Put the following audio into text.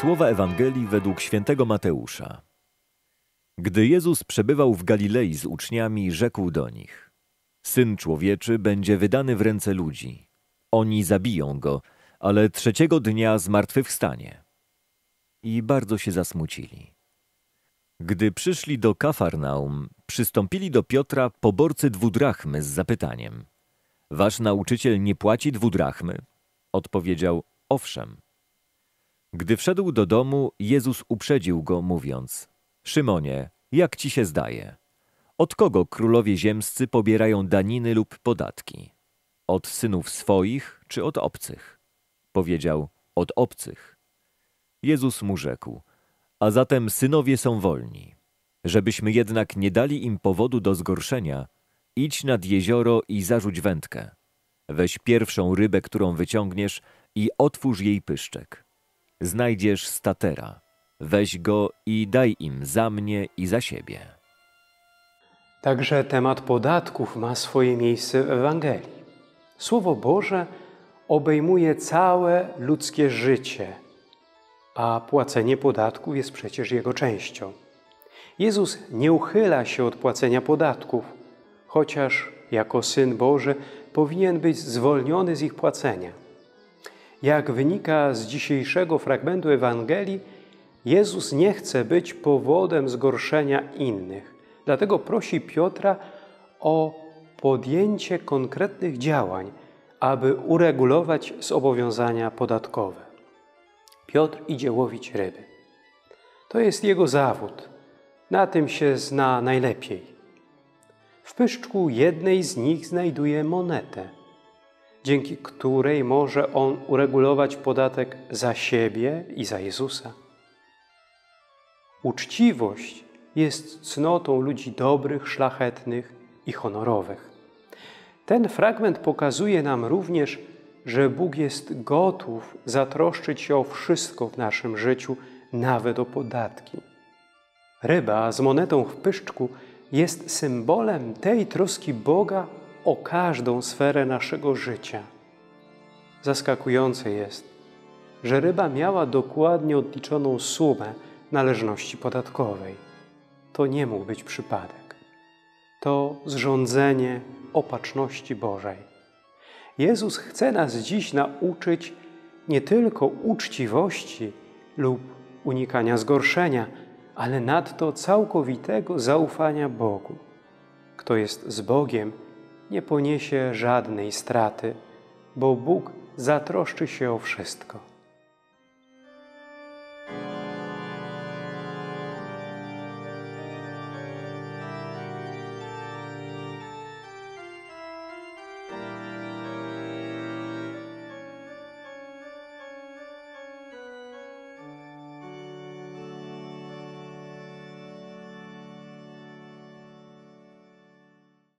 Słowa Ewangelii według świętego Mateusza. Gdy Jezus przebywał w Galilei z uczniami, rzekł do nich: Syn człowieczy będzie wydany w ręce ludzi. Oni zabiją go, ale trzeciego dnia zmartwychwstanie. I bardzo się zasmucili. Gdy przyszli do Kafarnaum, przystąpili do Piotra poborcy dwudrachmy z zapytaniem: Wasz nauczyciel nie płaci dwudrachmy? Odpowiedział: Owszem. Gdy wszedł do domu, Jezus uprzedził go, mówiąc: Szymonie, jak ci się zdaje? Od kogo królowie ziemscy pobierają daniny lub podatki? Od synów swoich czy od obcych? Powiedział: Od obcych. Jezus mu rzekł: A zatem synowie są wolni. Żebyśmy jednak nie dali im powodu do zgorszenia, idź nad jezioro i zarzuć wędkę. Weź pierwszą rybę, którą wyciągniesz, i otwórz jej pyszczek znajdziesz statera. Weź go i daj im za mnie i za siebie. Także temat podatków ma swoje miejsce w Ewangelii. Słowo Boże obejmuje całe ludzkie życie, a płacenie podatków jest przecież jego częścią. Jezus nie uchyla się od płacenia podatków, chociaż jako Syn Boży powinien być zwolniony z ich płacenia. Jak wynika z dzisiejszego fragmentu Ewangelii, Jezus nie chce być powodem zgorszenia innych. Dlatego prosi Piotra o podjęcie konkretnych działań, aby uregulować zobowiązania podatkowe. Piotr idzie łowić ryby. To jest jego zawód. Na tym się zna najlepiej. W pyszczku jednej z nich znajduje monetę dzięki której może on uregulować podatek za siebie i za Jezusa. Uczciwość jest cnotą ludzi dobrych, szlachetnych i honorowych. Ten fragment pokazuje nam również, że Bóg jest gotów zatroszczyć się o wszystko w naszym życiu, nawet o podatki. Ryba z monetą w pyszczku jest symbolem tej troski Boga o każdą sferę naszego życia. Zaskakujące jest, że ryba miała dokładnie odliczoną sumę należności podatkowej. To nie mógł być przypadek. To zrządzenie opatrzności Bożej. Jezus chce nas dziś nauczyć nie tylko uczciwości lub unikania zgorszenia, ale nadto całkowitego zaufania Bogu. Kto jest z Bogiem, nie poniesie żadnej straty, bo Bóg zatroszczy się o wszystko.